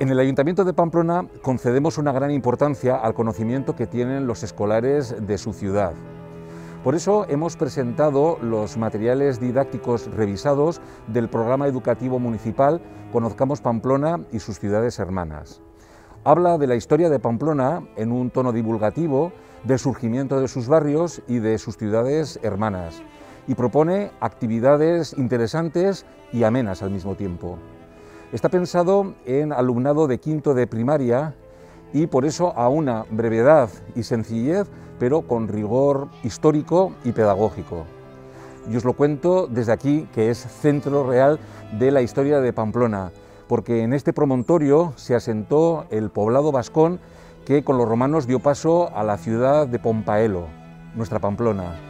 En el Ayuntamiento de Pamplona concedemos una gran importancia al conocimiento que tienen los escolares de su ciudad. Por eso hemos presentado los materiales didácticos revisados del programa educativo municipal Conozcamos Pamplona y sus ciudades hermanas. Habla de la historia de Pamplona en un tono divulgativo, del surgimiento de sus barrios y de sus ciudades hermanas, y propone actividades interesantes y amenas al mismo tiempo. Está pensado en alumnado de quinto de primaria y por eso a una brevedad y sencillez, pero con rigor histórico y pedagógico. Y os lo cuento desde aquí, que es centro real de la historia de Pamplona, porque en este promontorio se asentó el poblado vascón que con los romanos dio paso a la ciudad de Pompaelo, nuestra Pamplona.